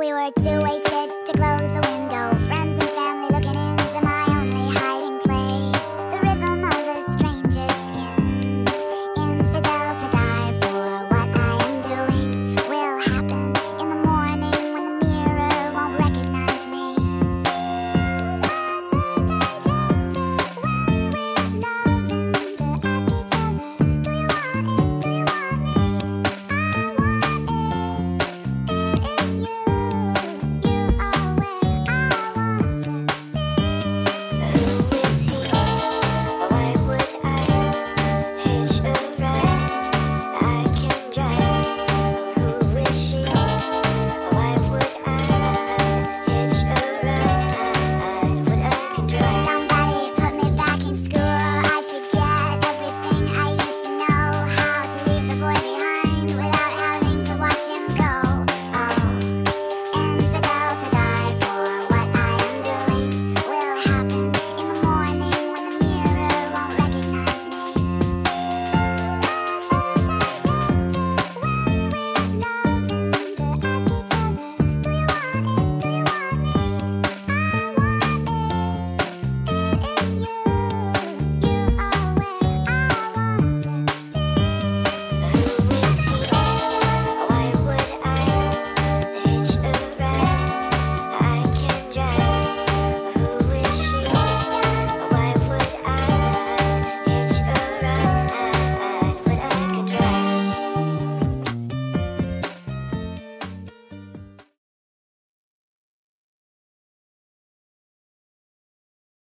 we were too wasted to close the window.